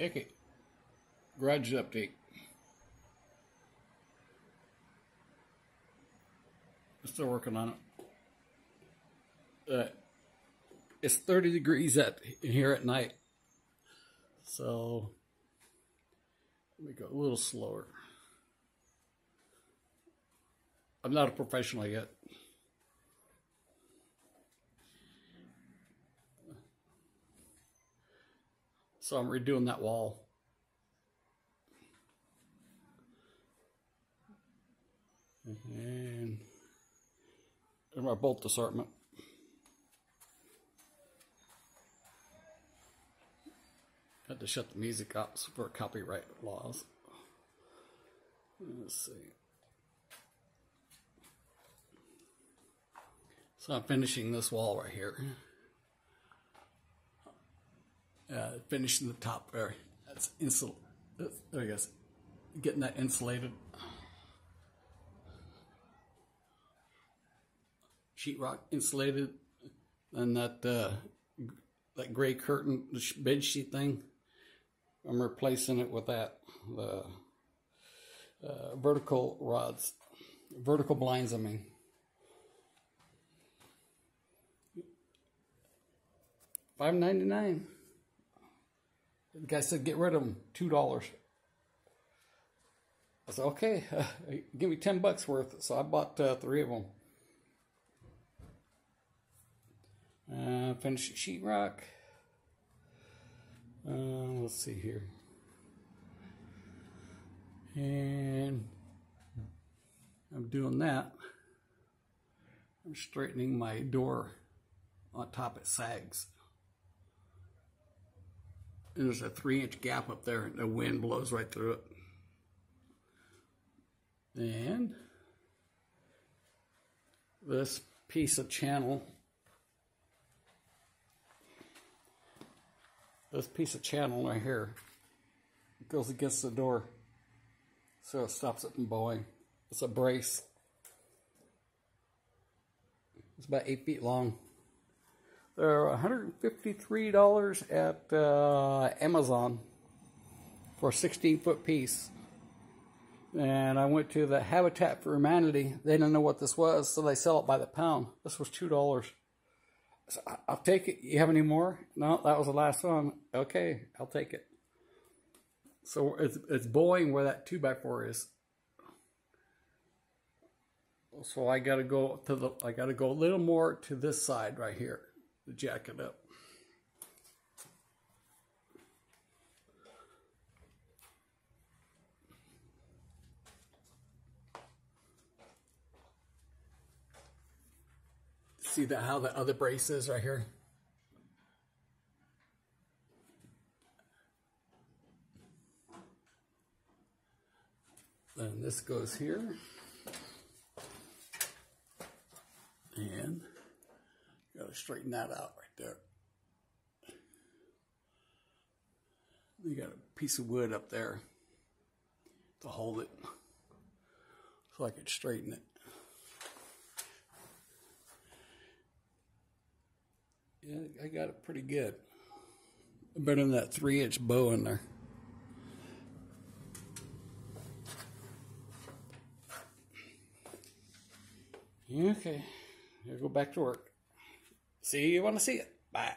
Okay. Garage update. I'm Still working on it. Uh, it's 30 degrees at here at night. So let me go a little slower. I'm not a professional yet. So I'm redoing that wall. And, and my bolt assortment. Had to shut the music up for copyright laws. Let's see. So I'm finishing this wall right here uh, finishing the top there. That's insul. There he goes. Getting that insulated. Sheetrock insulated, and that uh, that gray curtain bed sheet thing. I'm replacing it with that the uh, vertical rods, vertical blinds. I mean. Five ninety nine. The guy said, get rid of them, $2. I said, okay, uh, give me 10 bucks worth. So I bought uh, three of them. Uh, finished sheetrock. Uh, let's see here. And I'm doing that. I'm straightening my door on top it sags there's a three inch gap up there and the wind blows right through it. And this piece of channel, this piece of channel right here goes against the door so it stops it from bowing. It's a brace. It's about eight feet long. They're $153 at uh, Amazon for a 16 foot piece. And I went to the Habitat for Humanity. They didn't know what this was, so they sell it by the pound. This was $2. So I'll take it. You have any more? No, that was the last one. Okay, I'll take it. So it's, it's bowing where that 2x4 is. So I got to go to the, I got to go a little more to this side right here the jacket up. See that how the other brace is right here? Then this goes here. And Got to straighten that out right there. You got a piece of wood up there to hold it so I could straighten it. Yeah, I got it pretty good. Better than that three inch bow in there. Okay, I'll go back to work. See you want to see it. Bye.